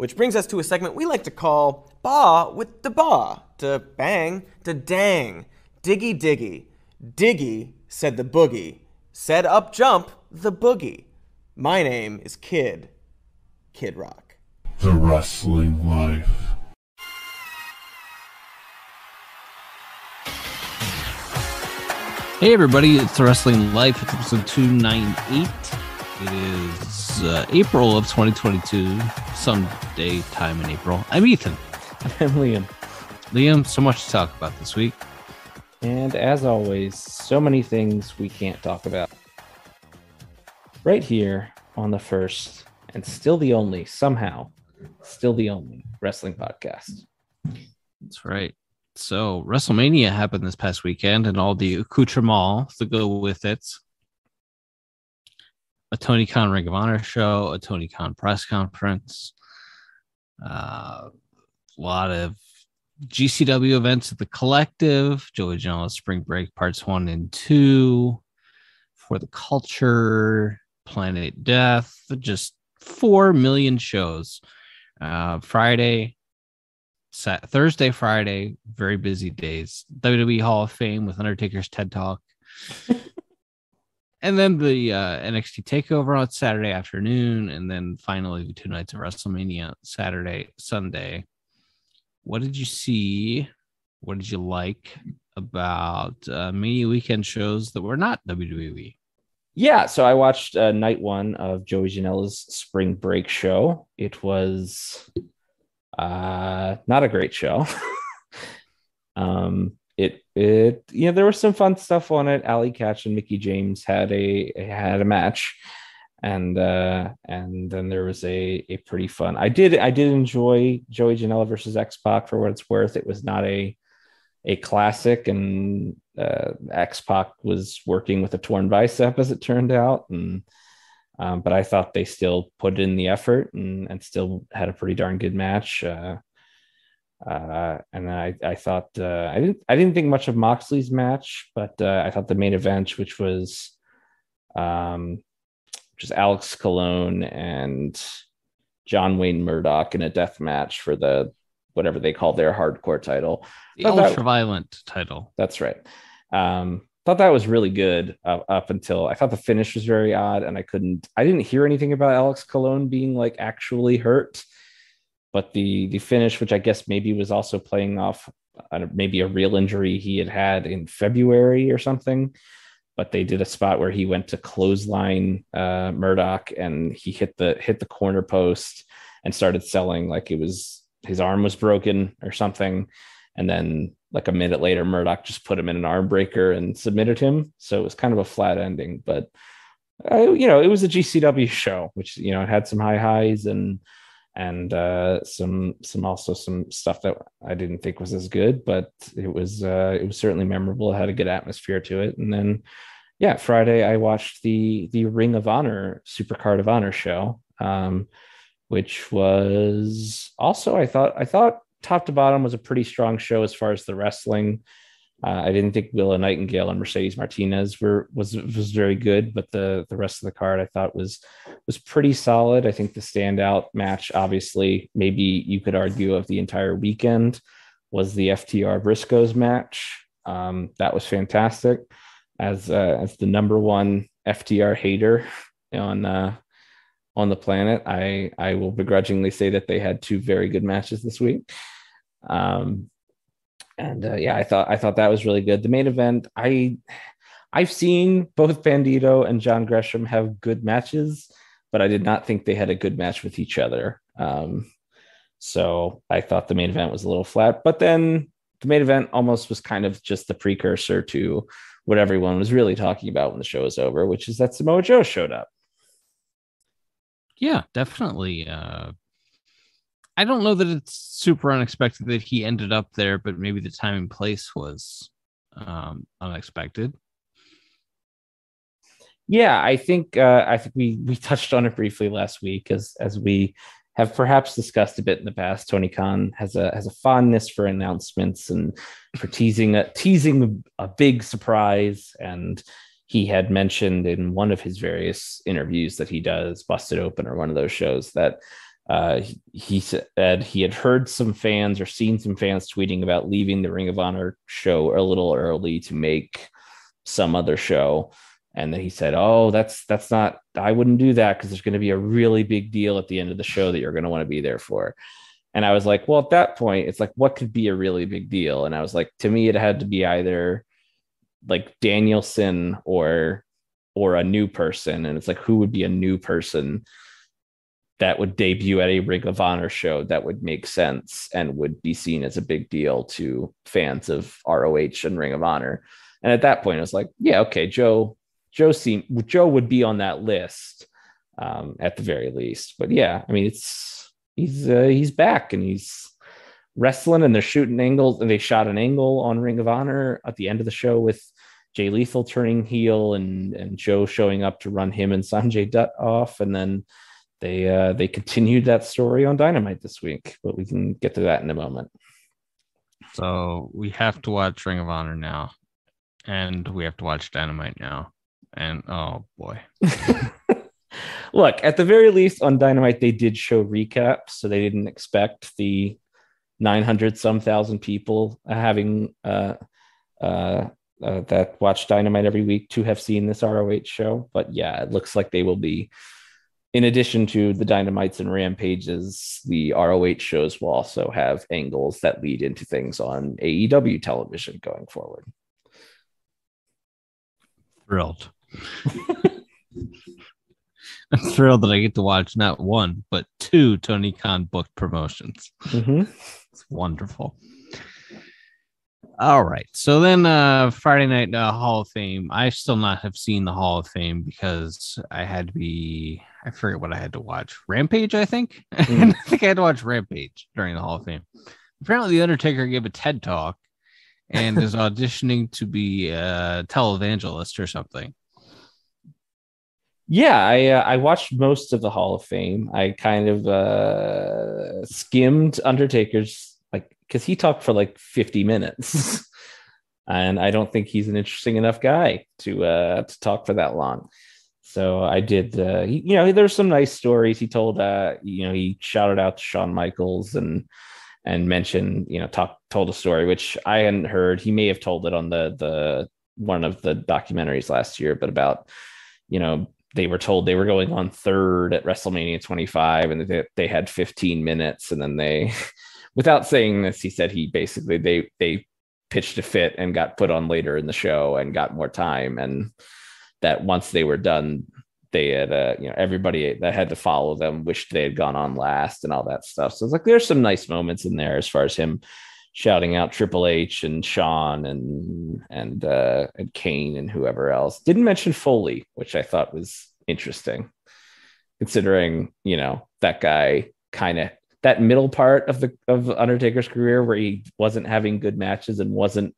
which brings us to a segment we like to call Ba with the Ba. To bang, to dang. Diggy diggy. Diggy, said the boogie. Said up jump, the boogie. My name is Kid. Kid Rock. The Wrestling Life. Hey everybody, it's the Wrestling Life. It's episode 298. It is uh, April of 2022, Sunday time in April. I'm Ethan. I'm Liam. Liam, so much to talk about this week. And as always, so many things we can't talk about. Right here on the first, and still the only, somehow, still the only wrestling podcast. That's right. So WrestleMania happened this past weekend, and all the accoutrements that go with it. A Tony Khan Ring of Honor show, a Tony Khan press conference, uh, a lot of GCW events at the Collective, Joey Janela's Spring Break Parts One and Two, for the Culture, Planet Death, just four million shows. Uh, Friday, Thursday, Friday, very busy days. WWE Hall of Fame with Undertaker's TED Talk. and then the uh, NXT Takeover on Saturday afternoon, and then finally the two nights of WrestleMania Saturday, Sunday. What did you see? What did you like about uh, weekend shows that were not WWE? Yeah, so I watched uh, night one of Joey Janela's spring break show. It was uh, not a great show. um, it it you know there was some fun stuff on it. Allie Katch and Mickie James had a had a match, and uh, and then there was a a pretty fun. I did I did enjoy Joey Janela versus X Pac for what it's worth. It was not a a classic, and uh, X Pac was working with a torn bicep as it turned out, and um, but I thought they still put in the effort and, and still had a pretty darn good match. Uh, uh, and I, I thought uh, I didn't I didn't think much of Moxley's match, but uh, I thought the main event, which was um, just Alex Colon and John Wayne Murdoch in a death match for the whatever they call their hardcore title, the ultra violent title. That's right. Um, thought that was really good uh, up until I thought the finish was very odd, and I couldn't. I didn't hear anything about Alex Colon being like actually hurt, but the the finish, which I guess maybe was also playing off uh, maybe a real injury he had had in February or something. But they did a spot where he went to clothesline uh, Murdoch and he hit the hit the corner post and started selling like it was his arm was broken or something, and then like a minute later, Murdoch just put him in an arm breaker and submitted him. So it was kind of a flat ending, but uh, you know, it was a GCW show, which you know it had some high highs and and uh, some some also some stuff that I didn't think was as good, but it was uh, it was certainly memorable. It had a good atmosphere to it. And then, yeah, Friday I watched the the Ring of Honor Supercard of Honor show, um, which was also I thought I thought top to bottom was a pretty strong show as far as the wrestling. Uh, I didn't think Willow Nightingale and Mercedes Martinez were was was very good, but the the rest of the card I thought was was pretty solid. I think the standout match, obviously, maybe you could argue of the entire weekend, was the FTR Briscoes match. Um, that was fantastic. As uh, as the number one FTR hater on uh, on the planet, I I will begrudgingly say that they had two very good matches this week. Um, and uh, yeah, I thought I thought that was really good. The main event, I I've seen both Bandito and John Gresham have good matches, but I did not think they had a good match with each other. Um, so I thought the main event was a little flat, but then the main event almost was kind of just the precursor to what everyone was really talking about when the show was over, which is that Samoa Joe showed up. Yeah, definitely. Uh, I don't know that it's super unexpected that he ended up there, but maybe the time and place was um, unexpected. Yeah, I think uh, I think we we touched on it briefly last week as as we have perhaps discussed a bit in the past. Tony Khan has a has a fondness for announcements and for teasing a teasing a big surprise. And he had mentioned in one of his various interviews that he does, Busted Open or one of those shows, that uh, he, he said he had heard some fans or seen some fans tweeting about leaving the Ring of Honor show a little early to make some other show. And then he said, "Oh, that's that's not. I wouldn't do that because there's going to be a really big deal at the end of the show that you're going to want to be there for." And I was like, "Well, at that point, it's like, what could be a really big deal?" And I was like, to me, it had to be either like Danielson or or a new person. And it's like, who would be a new person that would debut at a Ring of Honor show that would make sense and would be seen as a big deal to fans of ROH and Ring of Honor? And at that point, I was like, yeah, okay, Joe, Joe seemed Joe would be on that list um, at the very least. But yeah, I mean, it's he's uh, he's back and he's wrestling and they're shooting angles and they shot an angle on Ring of Honor at the end of the show with Jay Lethal turning heel and and Joe showing up to run him and Sanjay Dutt off, and then they uh, they continued that story on Dynamite this week. But we can get to that in a moment. So we have to watch Ring of Honor now, and we have to watch Dynamite now, and oh boy. Look, at the very least, on Dynamite, they did show recaps, so they didn't expect the 900 some thousand people having uh, uh, uh, that watch Dynamite every week to have seen this ROH show. But yeah, it looks like they will be, in addition to the Dynamites and Rampages, the ROH shows will also have angles that lead into things on AEW television going forward. Thrilled. I'm thrilled that I get to watch not one, but two Tony Khan booked promotions. Mm-hmm. It's wonderful. All right. So then uh Friday night uh, Hall of Fame. I still not have seen the Hall of Fame because I had to be I forget what I had to watch. Rampage, I think. Mm. I think I had to watch Rampage during the Hall of Fame. Apparently the Undertaker gave a TED talk and is auditioning to be a televangelist or something. Yeah, I uh, I watched most of the Hall of Fame. I kind of uh, skimmed Undertaker's like because he talked for like 50 minutes, and I don't think he's an interesting enough guy to uh, to talk for that long. So I did. Uh, he, you know, there's some nice stories he told. Uh, you know, he shouted out to Shawn Michaels and and mentioned you know talk told a story which I hadn't heard. He may have told it on the the one of the documentaries last year, but about you know they were told they were going on third at WrestleMania 25 and they, they had 15 minutes and then they without saying this he said he basically they they pitched a fit and got put on later in the show and got more time and that once they were done they had uh, you know everybody that had to follow them wished they had gone on last and all that stuff so it's like there's some nice moments in there as far as him shouting out Triple H and Shawn and and uh, and Kane and whoever else. Didn't mention Foley, which I thought was interesting, considering you know that guy kind of that middle part of the of Undertaker's career where he wasn't having good matches and wasn't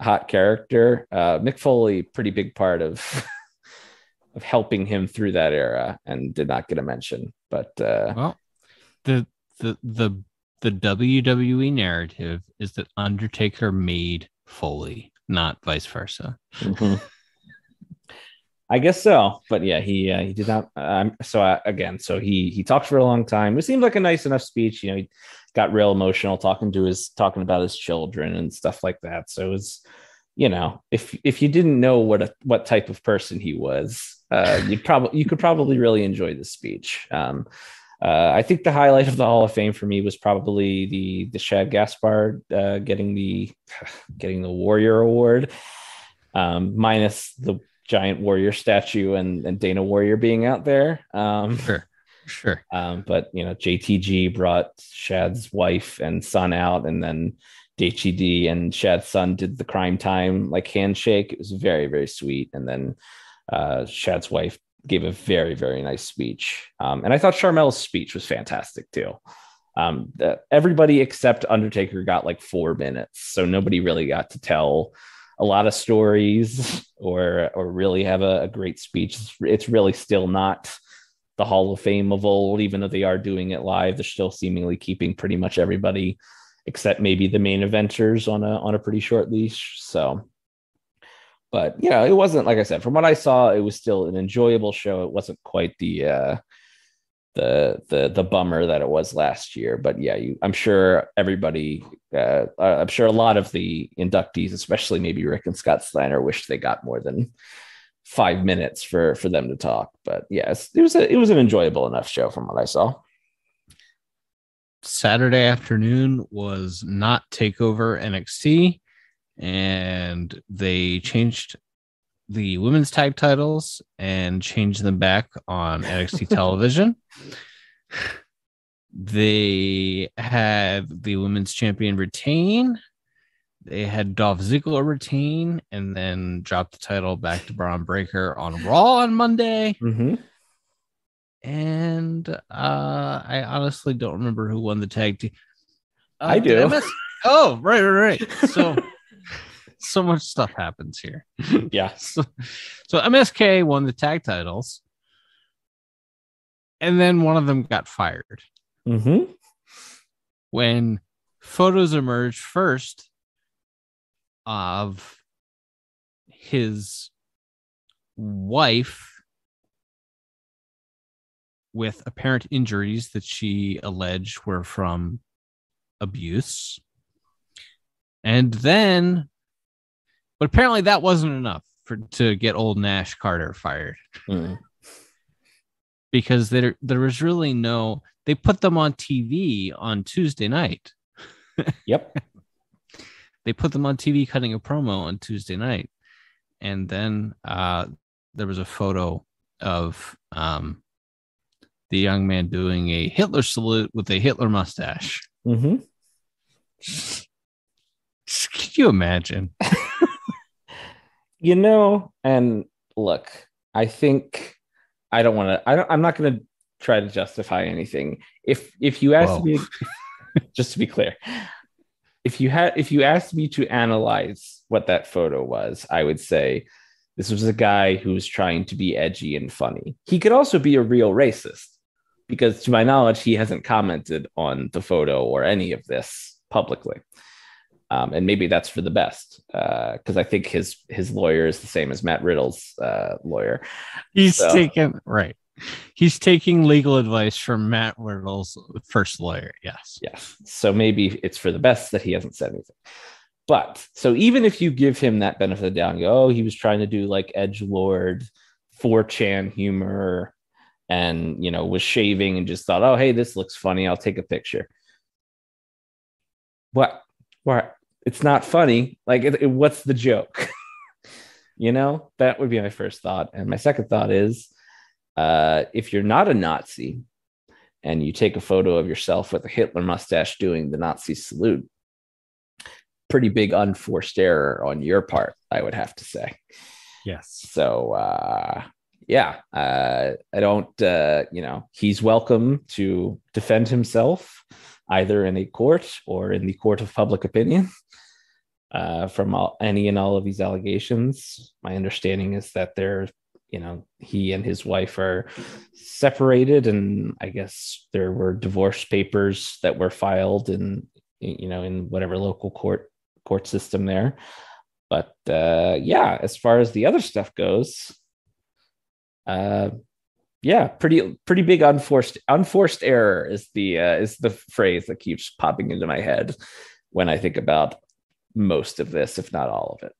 a hot character. Uh, Mick Foley, pretty big part of of helping him through that era, and did not get a mention. But uh, Well, the the the the WWE narrative is that Undertaker made Foley, not vice versa. Mhm. I guess so, but yeah, he uh, he did not. Um, so uh, again, so he he talked for a long time. It seemed like a nice enough speech. You know, he got real emotional talking to his talking about his children and stuff like that. So it was, you know, if if you didn't know what a, what type of person he was, uh, you probably you could probably really enjoy the speech. Um, uh, I think the highlight of the Hall of Fame for me was probably the the Shad Gaspard uh, getting the getting the Warrior Award, um, minus the giant warrior statue and, and Dana Warrior being out there. Um, Sure, sure. um, but you know, JTG brought Shad's wife and son out, and then DHD and Shad's son did the crime time like handshake. It was very, very sweet. And then uh, Shad's wife gave a very, very nice speech. Um, and I thought Sharmell's speech was fantastic too. Um, the, everybody except Undertaker got like four minutes, so nobody really got to tell a lot of stories or or really have a, a great speech. It's, really still not the Hall of Fame of old, even though they are doing it live. They're still seemingly keeping pretty much everybody except maybe the main eventers on a on a pretty short leash. So, but you know, it wasn't like I said. From what I saw, it was still an enjoyable show. It wasn't quite the uh, the the the bummer that it was last year. But yeah, you, I'm sure everybody, uh, I'm sure a lot of the inductees, especially maybe Rick and Scott Steiner, wish they got more than five minutes for for them to talk. But yes, it was a, it was an enjoyable enough show from what I saw. Saturday afternoon was not Takeover NXT, and they changed the women's tag titles and change them back on NXT television. They had the women's champion retain. They had Dolph Ziggler retain and then drop the title back to Bron Breakker on Raw on Monday. Mm-hmm. And uh, I honestly don't remember who won the tag team. Uh, I did do. miss- oh, right, right, right. So, so much stuff happens here. Yeah. So, so MSK won the tag titles, and then one of them got fired Mm-hmm. when photos emerged first of his wife with apparent injuries that she alleged were from abuse. And then, but apparently that wasn't enough for to get old Nash Carter fired Mm. because there there was really no they put them on TV on Tuesday night. Yep. They put them on TV cutting a promo on Tuesday night. And then uh there was a photo of um the young man doing a Hitler salute with a Hitler mustache. Mm-hmm. Can you imagine? You know, and look, I think I don't want to. I don't. I'm not going to try to justify anything. If if you ask Whoa. me, just to be clear, if you had if you asked me to analyze what that photo was, I would say this was a guy who was trying to be edgy and funny. He could also be a real racist because, to my knowledge, he hasn't commented on the photo or any of this publicly. Um, and maybe that's for the best because I think his his lawyer is the same as Matt Riddle's uh, lawyer. He's So- taking right. He's taking legal advice from Matt Riddle's first lawyer. Yes. Yes, so maybe it's for the best that he hasn't said anything. But so even if you give him that benefit of the doubt, and go, oh, he was trying to do like edge lord, 4chan humor, and you know was shaving and just thought, oh, hey, this looks funny. I'll take a picture. What? What? It's not funny. Like, it, it- what's the joke? you know, that would be my first thought. And my second thought is, uh, if you're not a Nazi and you take a photo of yourself with a Hitler mustache doing the Nazi salute, pretty big unforced error on your part, I would have to say. Yes. So uh, yeah, uh, I don't. Uh, you know, he's welcome to defend himself either in a court or in the court of public opinion uh, from all, any and all of these allegations. My understanding is that they're, you know, he and his wife are separated, and I guess there were divorce papers that were filed in, you know, in whatever local court court system there. But uh, yeah, as far as the other stuff goes, uh, yeah, pretty pretty big unforced unforced error is the uh, is the phrase that keeps popping into my head when I think about most of this, if not all of it.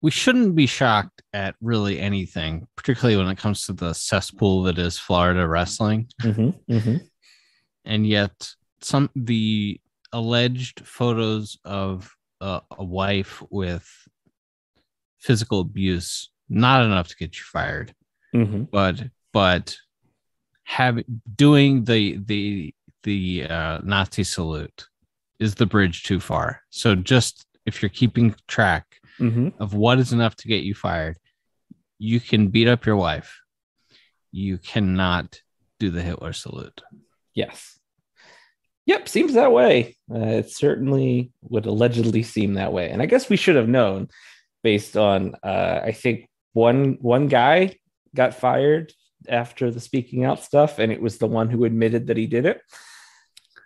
We shouldn't be shocked at really anything, particularly when it comes to the cesspool that is Florida wrestling. Mm-hmm, mm-hmm. and yet some the alleged photos of uh, a wife with physical abuse not enough to get you fired Mm-hmm. but but having doing the the the uh, nazi salute is the bridge too far so just if you're keeping track Mm-hmm. of what is enough to get you fired you can beat up your wife you cannot do the hitler salute Yes. Yep, seems that way. Uh, it certainly would allegedly seem that way, and I guess we should have known, based on uh, I think one one guy got fired after the speaking out stuff, and it was the one who admitted that he did it.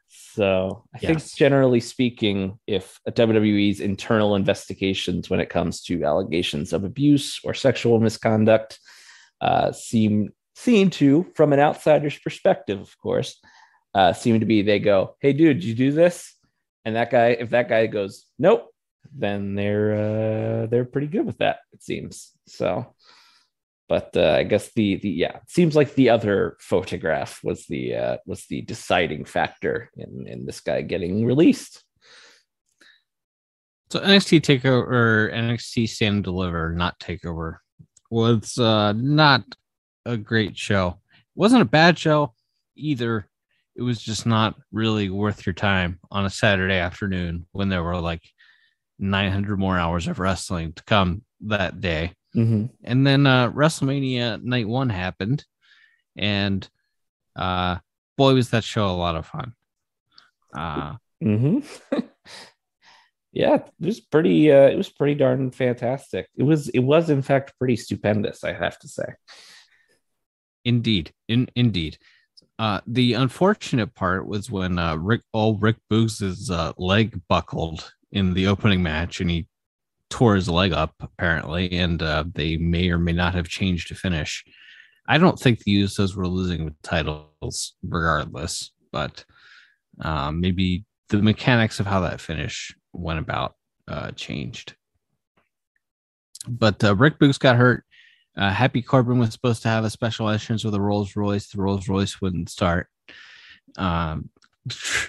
So I think, generally speaking, if a WWE's internal investigations when it comes to allegations of abuse or sexual misconduct uh, seem seem to, from an outsider's perspective, of course, uh, seem to be they go, "Hey, dude, you do this?" And that guy, if that guy goes, "Nope," then they're uh, they're pretty good with that. It seems so. But uh, I guess the the yeah, it seems like the other photograph was the uh, was the deciding factor in in this guy getting released. So NXT Takeover NXT Stand and Deliver, not Takeover, was uh, not a great show. It wasn't a bad show either. It was just not really worth your time on a Saturday afternoon when there were like 900 more hours of wrestling to come that day. Mm-hmm. And then uh, WrestleMania night one happened, and uh, boy, was that show a lot of fun. Uh, Mm-hmm. yeah, it was pretty. Uh, it was pretty darn fantastic. It was. It was in fact pretty stupendous. I have to say. Indeed, in indeed. Uh, the unfortunate part was when uh, Rick, old Rick Boogs' uh, leg buckled in the opening match, and he tore his leg up apparently, and uh, they may or may not have changed to finish. I don't think the Usos were losing titles regardless, but um, maybe the mechanics of how that finish went about uh, changed. But uh, Rick Boogs got hurt. Uh, Happy Corbin was supposed to have a special entrance with a Rolls Royce. The Rolls Royce wouldn't start. Um,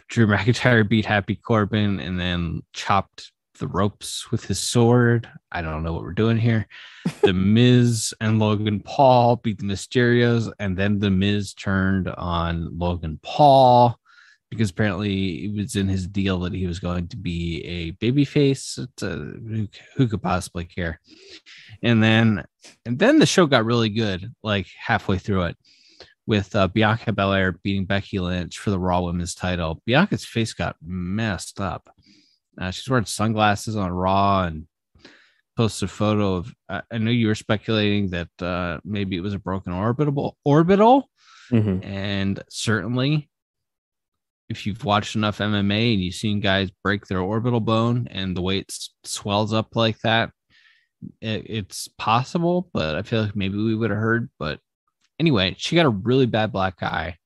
Drew McIntyre beat Happy Corbin and then chopped the ropes with his sword. I don't know what we're doing here. The Miz and Logan Paul beat the Mysterios, and then the Miz turned on Logan Paul because apparently it was in his deal that he was going to be a babyface. Who, who could possibly care? And then, and then the show got really good, like halfway through it, with uh, Bianca Belair beating Becky Lynch for the Raw Women's title. Bianca's face got messed up. Uh, she's wearing sunglasses on Raw and posted a photo of. I I know you were speculating that uh, maybe it was a broken orbital orbital, Mhm. and certainly, if you've watched enough MMA and you've seen guys break their orbital bone and the way it swells up like that, it, it's possible. But I feel like maybe we would have heard. But anyway, she got a really bad black eye.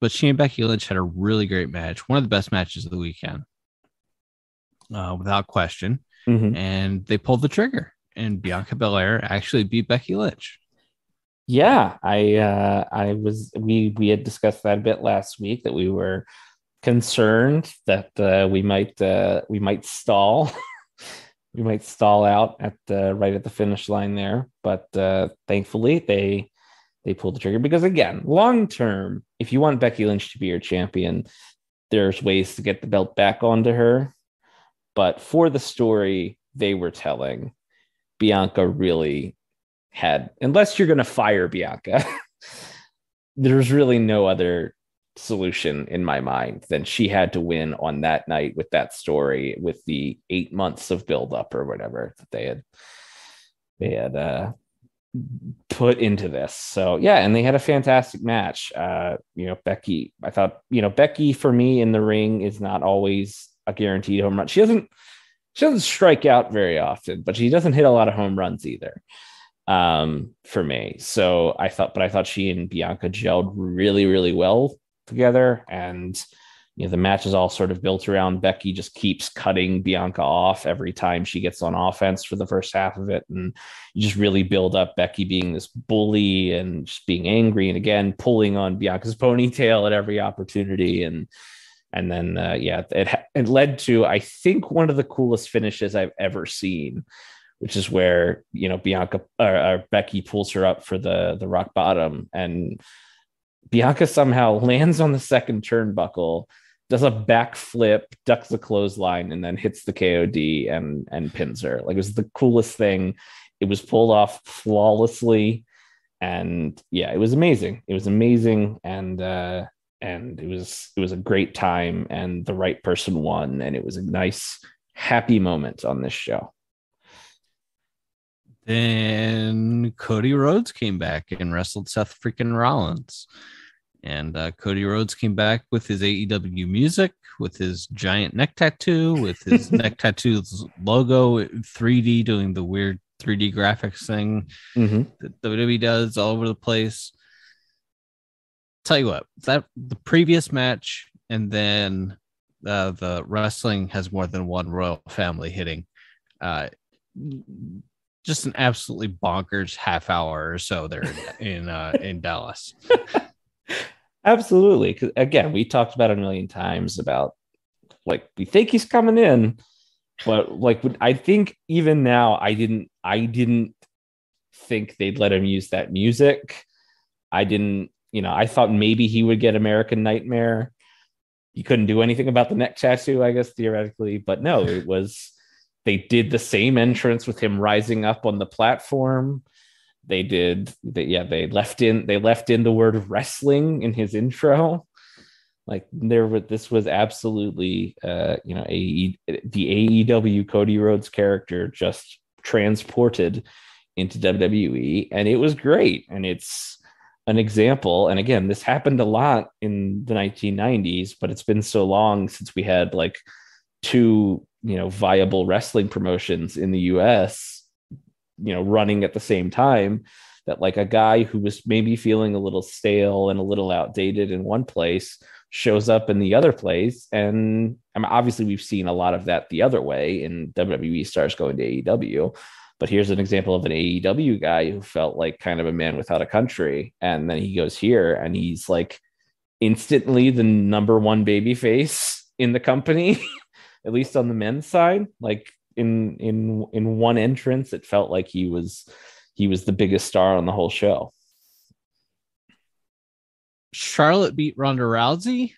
But she and Becky Lynch had a really great match, one of the best matches of the weekend, uh, without question. Mhm. And they pulled the trigger, and Bianca Belair actually beat Becky Lynch. Yeah, I uh, I was we we had discussed that a bit last week that we were concerned that uh, we might uh, we might stall we might stall out at the right at the finish line there, but uh, thankfully they they pulled the trigger because again, long term, if you want Becky Lynch to be your champion, there's ways to get the belt back onto her, but for the story they were telling, Bianca really had unless you're going to fire Bianca, there's really no other solution in my mind than she had to win on that night with that story with the eight months of buildup or whatever that they had they had uh put into this. So yeah and they had a fantastic match. Uh you know becky i thought you know becky for me in the ring is not always a guaranteed home run she doesn't she doesn't strike out very often but she doesn't hit a lot of home runs either um, for me. So I thought, but I thought she and Bianca gelled really, really well together. And you know, the match is all sort of built around Becky just keeps cutting Bianca off every time she gets on offense for the first half of it. And you just really build up Becky being this bully and just being angry and again pulling on Bianca's ponytail at every opportunity. And and then uh, yeah, it it led to I think one of the coolest finishes I've ever seen which is where you know Bianca or, or, Becky pulls her up for the the rock bottom, and Bianca somehow lands on the second turnbuckle, does a backflip, ducks the clothesline, and then hits the KOD and and pins her. Like it was the coolest thing. It was pulled off flawlessly, and yeah, it was amazing. It was amazing, and uh, and it was it was a great time, and the right person won, and it was a nice happy moment on this show. Then Cody Rhodes came back and wrestled Seth freaking Rollins. And uh, Cody Rhodes came back with his AEW music, with his giant neck tattoo, with his neck tattoo's logo 3D doing the weird 3D graphics thing mm-hmm. that WWE does all over the place. Tell you what, that the previous match and then uh, the wrestling has more than one royal family hitting. Uh, just an absolutely bonkers half hour or so there in in, uh, in Dallas. Absolutely. Because again, we talked about it a million times about like we think he's coming in, but like I think even now I didn't I didn't think they'd let him use that music. I didn't, you know, I thought maybe he would get American Nightmare. He couldn't do anything about the neck tattoo, I guess theoretically, but no, it was they did the same entrance with him rising up on the platform they did they, yeah they left in they left in the word wrestling in his intro like there was this was absolutely uh you know AE, the AEW Cody Rhodes character just transported into WWE and it was great and it's an example and again this happened a lot in the 1990s but it's been so long since we had like two you know viable wrestling promotions in the US you know running at the same time that like a guy who was maybe feeling a little stale and a little outdated in one place shows up in the other place and I mean, obviously we've seen a lot of that the other way in WWE stars going to AEW but here's an example of an AEW guy who felt like kind of a man without a country. And then he goes here and he's like instantly the number one baby face in the company at least on the men's side. Like in in in one entrance it felt like he was he was the biggest star on the whole show. Charlotte beat ronda rousey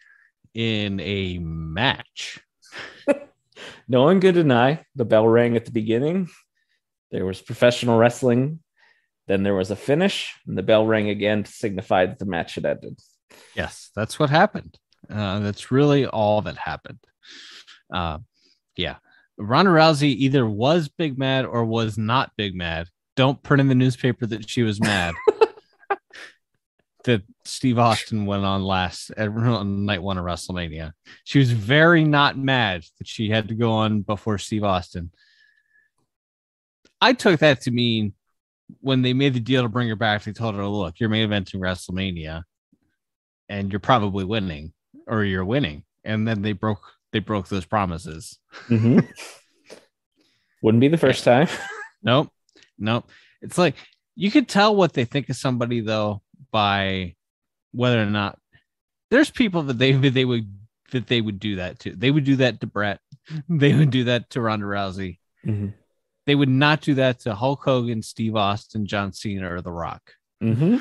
in a match. No one could deny the bell rang at the beginning there was professional wrestling then there was a finish and the bell rang again to signify that the match had ended yes that's what happened uh, that's really all that happened uh, yeah Ronda Rousey either was big mad or was not big mad. Don't print in the newspaper that she was mad. that Steve Austin went on last on night one of WrestleMania. She was very not mad that she had to go on before Steve Austin. I took that to mean when they made the deal to bring her back, they told her, look, you're main eventing WrestleMania and you're probably winning or you're winning. And then they broke they broke those promises. Mm-hmm. Wouldn't be the first time. nope. Nope. It's like you could tell what they think of somebody though by whether or not there's people that they they would that they would do that to. They would do that to Bret. They would do that to Ronda Rousey. Mm-hmm. They would not do that to Hulk Hogan, Steve Austin, John Cena, or The Rock. Mm-hmm.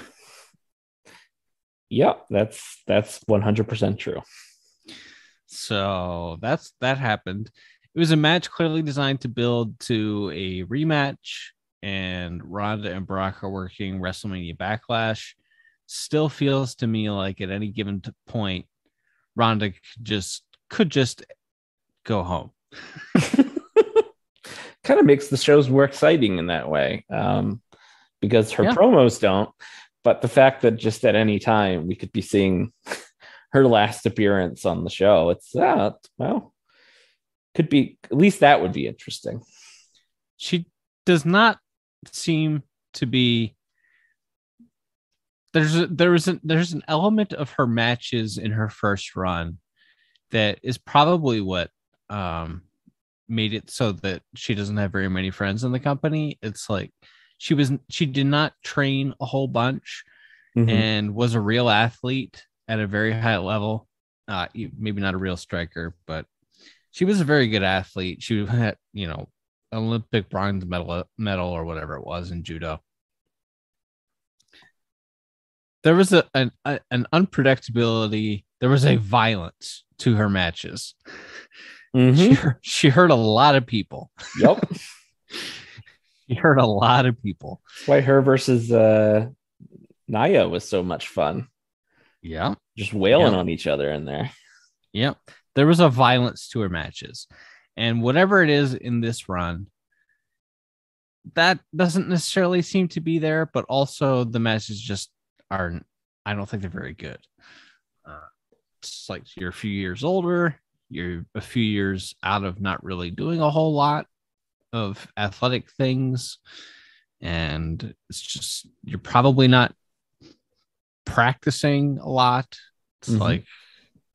Yep, that's that's one hundred percent true. So that's that happened. It was a match clearly designed to build to a rematch, and Ronda and Brock are working WrestleMania Backlash. Still feels to me like at any given point, Ronda just could just go home. kind of makes the shows more exciting in that way um, because her yeah. promos don't. But the fact that just at any time we could be seeing her last appearance on the show. It's that uh, well, could be at least that would be interesting. She does not seem to be. There's a, there is a, there's an element of her matches in her first run that is probably what um, made it so that she doesn't have very many friends in the company. It's like she was she did not train a whole bunch mm-hmm. and was a real athlete at a very high level. Uh, maybe not a real striker, but she was a very good athlete. She had, you know, Olympic bronze medal, medal or whatever it was in judo. There was a an, a, an unpredictability. There was a violence to her matches. Mm-hmm. She, she hurt a lot of people. Yep. she hurt a lot of people. That's why her versus uh, Nia was so much fun. Yeah. Just wailing on each other in there. Yep. There was a violence to her matches. And whatever it is in this run, that doesn't necessarily seem to be there, but also the matches just aren't, I don't think they're very good. Uh, it's like you're a few years older, you're a few years out of not really doing a whole lot of athletic things. And it's just, you're probably not practicing a lot. It's Mhm. like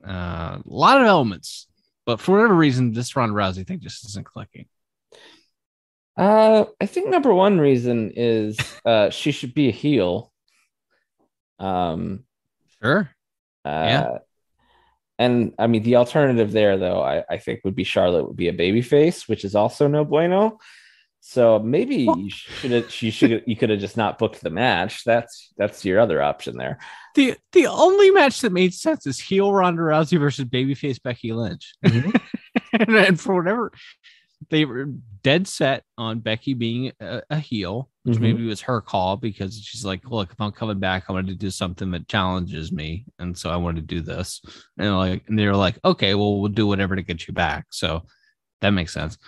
uh, a lot of elements, but for whatever reason, this Ronda Rousey thing just isn't clicking. Uh, I think number one reason is uh, she should be a heel. Um, Sure. uh, Yeah. And I mean, the alternative there, though, I, I think would be Charlotte would be a baby face, which is also no bueno. So maybe Well- you should have, she should, you could have just not booked the match. That's that's your other option there. The the only match that made sense is heel Ronda Rousey versus babyface Becky Lynch. Mm-hmm. and, and for whatever they were dead set on Becky being a, a heel, which Mhm. maybe was her call because she's like, look, if I'm coming back, I want to do something that challenges me. And so I want to do this. And like, and they're like, okay, well, we'll do whatever to get you back. So that makes sense.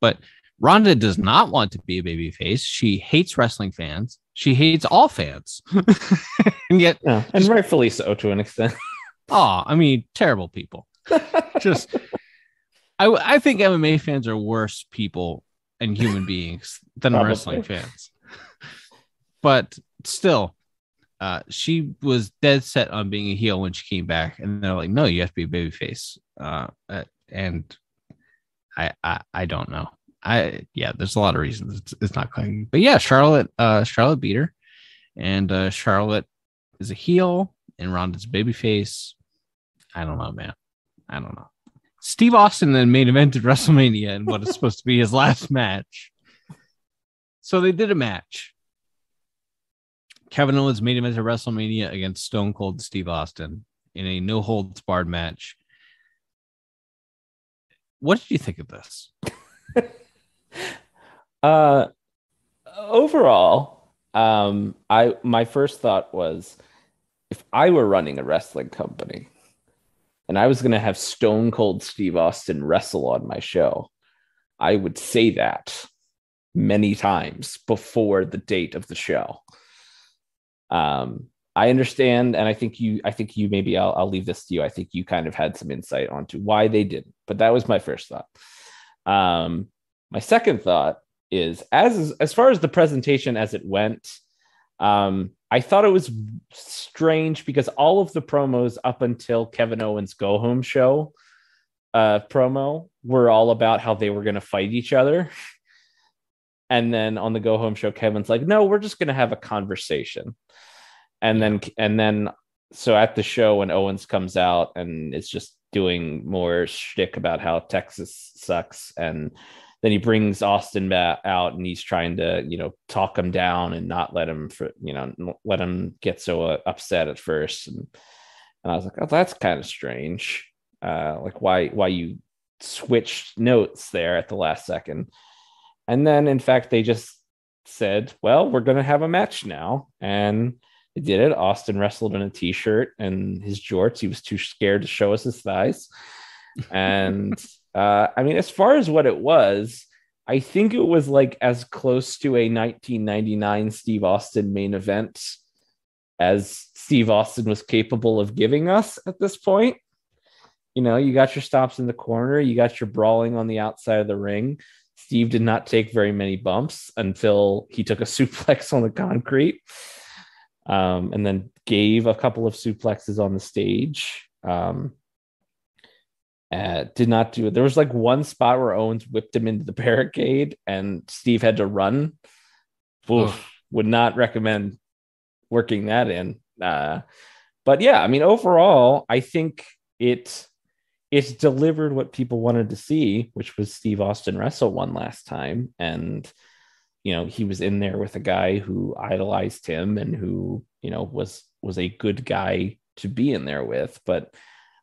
But Ronda does not want to be a baby face. She hates wrestling fans. She hates all fans. and yet, Yeah, and rightfully so to an extent. oh, I mean, terrible people just I, I think MMA fans are worse people and human beings than Probably. wrestling fans. But still, uh, she was dead set on being a heel when she came back, and they're like, "No, you have to be a babyface." Uh, uh, and I, I, I don't know. I, yeah, there's a lot of reasons it's, it's not clicking, but yeah, Charlotte, uh, Charlotte beat her, and uh, Charlotte is a heel, and Ronda's a babyface. I don't know, man. I don't know. Steve Austin then main evented WrestleMania in what is supposed to be his last match. So they did a match. Kevin Owens main evented WrestleMania against Stone Cold Steve Austin in a no holds barred match. What did you think of this? Uh, overall, um, I my first thought was, if I were running a wrestling company, and I was going to have Stone Cold Steve Austin wrestle on my show, I would say that many times before the date of the show. Um, I understand, and I think you, I think you maybe I'll, I'll leave this to you. I think you kind of had some insight onto why they didn't, but that was my first thought. Um, my second thought is as as far as the presentation as it went, um, I thought it was strange because all of the promos up until Kevin Owens' go home show uh, promo were all about how they were going to fight each other. And then on the go home show, Kevin's like, no, we're just going to have a conversation. And then, and then, so at the show, when Owens comes out and it's just doing more shtick about how Texas sucks. And then he brings Austin out and he's trying to, you know, talk him down and not let him, for, you know, let him get so uh, upset at first. And, and I was like, oh, that's kind of strange. Uh, like why, why you switched notes there at the last second. And then, in fact, they just said, well, we're going to have a match now. And they did it. Austin wrestled in a t shirt and his jorts. He was too scared to show us his thighs. And uh, I mean, as far as what it was, I think it was like as close to a 1999 Steve Austin main event as Steve Austin was capable of giving us at this point. You know, you got your stops in the corner, you got your brawling on the outside of the ring. Steve did not take very many bumps until he took a suplex on the concrete um, and then gave a couple of suplexes on the stage. Um, uh, did not do it. There was like one spot where Owens whipped him into the barricade and Steve had to run. Oof, would not recommend working that in. Uh, but yeah, I mean, overall, I think it it delivered what people wanted to see, which was Steve Austin wrestle one last time. And, you know, he was in there with a guy who idolized him and who, you know, was was a good guy to be in there with. But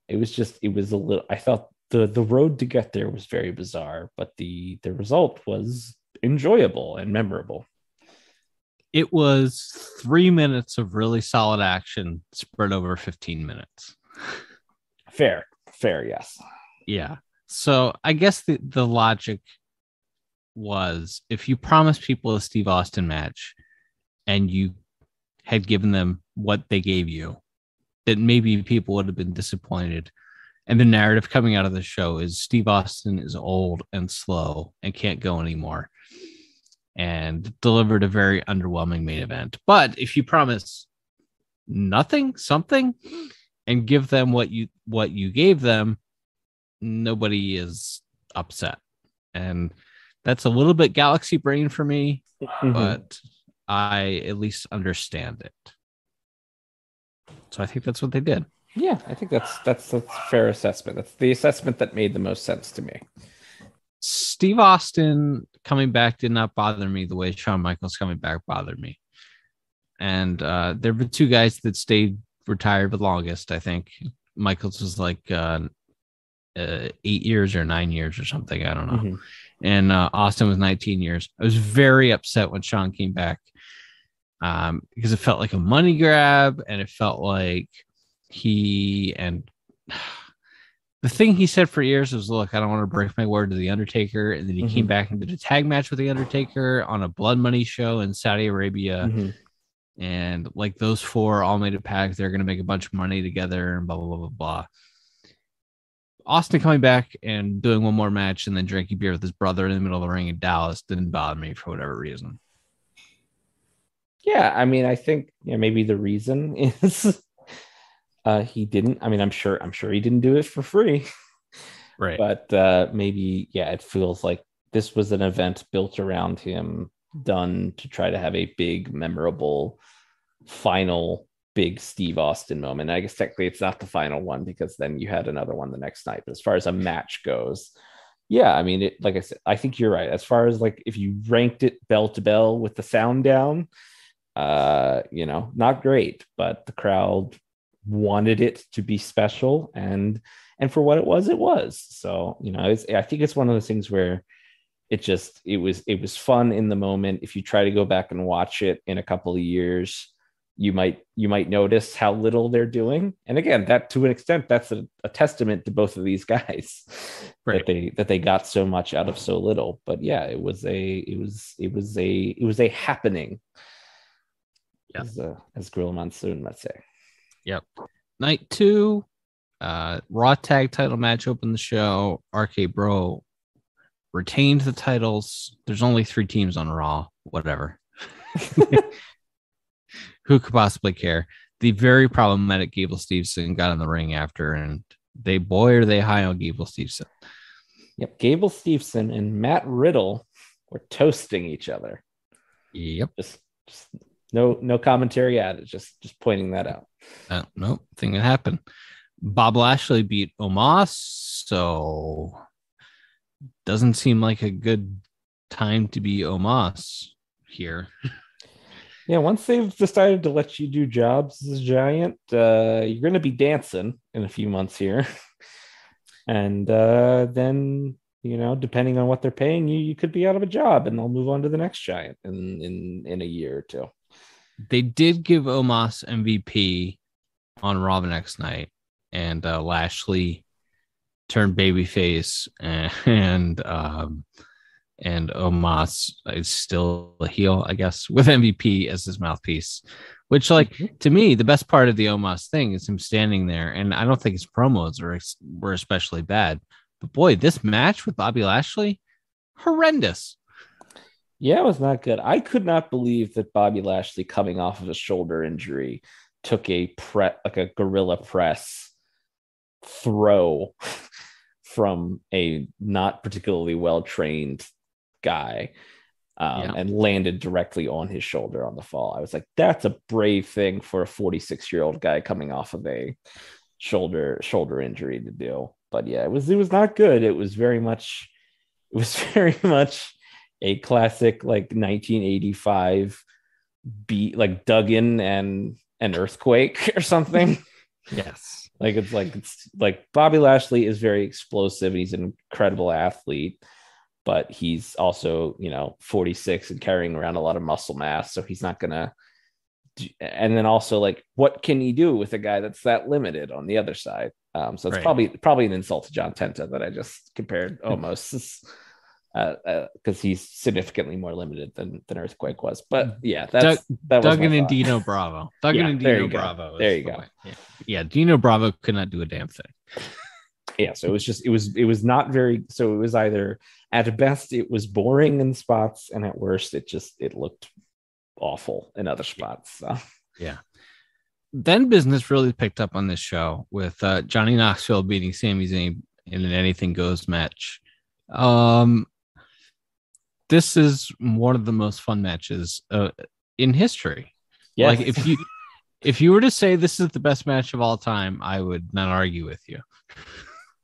it was just it was a little I thought the the road to get there was very bizarre, but the the result was enjoyable and memorable. It was three minutes of really solid action spread over 15 minutes. Fair, fair, yes. Yeah. So I guess the, the logic was if you promised people a Steve Austin match and you had given them what they gave you, that maybe people would have been disappointed. And the narrative coming out of the show is Steve Austin is old and slow and can't go anymore and delivered a very underwhelming main event. But if you promise nothing, something, and give them what you what you gave them, nobody is upset. And that's a little bit galaxy brain for me, Mhm. but I at least understand it. So I think that's what they did. yeah, I think that's that's a fair assessment. That's the assessment that made the most sense to me. Steve Austin coming back did not bother me the way Shawn Michaels coming back bothered me. And uh, there were two guys that stayed retired the longest. I think Michaels was like uh, uh, eight years or nine years or something. I don't know. Mhm. And uh, Austin was 19 years. I was very upset when Sean came back um, because it felt like a money grab and it felt like he and the thing he said for years was, "Look, I don't want to break my word to the Undertaker," and then he came Mhm. back and did a tag match with the Undertaker on a Blood Money show in Saudi Arabia, Mhm. and like those four all made a pact they're going to make a bunch of money together and blah blah blah blah blah. Austin coming back and doing one more match and then drinking beer with his brother in the middle of the ring in Dallas didn't bother me for whatever reason. Yeah, I mean, I think yeah, maybe the reason is uh he didn't. I mean, I'm sure I'm sure he didn't do it for free, Right. but uh maybe yeah, it feels like this was an event built around him, done to try to have a big, memorable final big Steve Austin moment. I guess technically it's not the final one because then you had another one the next night. But as far as a match goes, yeah, I mean, it like I said, I think you're right. As far as like if you ranked it bell to bell with the sound down, uh, you know, not great, but the crowd wanted it to be special and and for what it was, it was. So, you know, it's I think it's one of those things where it just it was it was fun in the moment. If you try to go back and watch it in a couple of years, you might you might notice how little they're doing and again that to an extent that's a, a testament to both of these guys Right. that they that they got so much out of so little but yeah it was a it was it was a it was a happening Yeah. as, uh, as Gorilla monsoon let's say Yep. Night two, uh, Raw Tag title match opened the show. RK Bro retained the titles. There's only three teams on Raw. Whatever. Who could possibly care? The very problematic Gable Steveson got in the ring after, and they boy are they high on Gable Steveson. yep Gable Steveson and Matt Riddle were toasting each other Yep. just, just no no commentary added just just pointing that out Uh, nope. Thing that happened. Bob Lashley beat Omos, so doesn't seem like a good time to be Omos here. Yeah, once they've decided to let you do jobs as a giant, uh, you're going to be dancing in a few months here. and uh, then, you know, depending on what they're paying you, you could be out of a job and they'll move on to the next giant in, in, in a year or two. They did give Omos MVP on Raw the next night, and uh, Lashley turned babyface, and, and um, and Omos is still a heel, I guess, with MVP as his mouthpiece. Which, like to me, the best part of the Omos thing is him standing there, and I don't think his promos ex- were especially bad. But boy, this match with Bobby Lashley, horrendous. Yeah, it was not good. I could not believe that Bobby Lashley, coming off of a shoulder injury, took a pre like a gorilla press throw from a not particularly well trained guy um, Yeah. and landed directly on his shoulder on the fall. I was like, that's a brave thing for a 46 year old guy coming off of a shoulder shoulder injury to do. But yeah, it was it was not good. It was very much it was very much a classic like 1985 beat like Duggan and an earthquake or something. Yes. like it's like it's like Bobby Lashley is very explosive. He's an incredible athlete, but he's also you know 46 and carrying around a lot of muscle mass, so he's not gonna. do- And then also like, what can he do with a guy that's that limited on the other side? Um, so it's Right. probably probably an insult to John Tenta that I just compared Omos. Because uh, he's significantly more limited than than Earthquake was, but yeah, that's that was Duggan and. Dino Bravo. Duggan Yeah, and Dino. Bravo. There you the go. way. Yeah. yeah, Dino Bravo could not do a damn thing. yeah so it was just it was it was not very so it was either at best it was boring in spots and at worst it just it looked awful in other spots so then business really picked up on this show with uh, Johnny Knoxville beating Sami Zayn in an anything goes match. Um, this is one of the most fun matches uh, in history. Yes. Like if you if you were to say this is the best match of all time, I would not argue with you.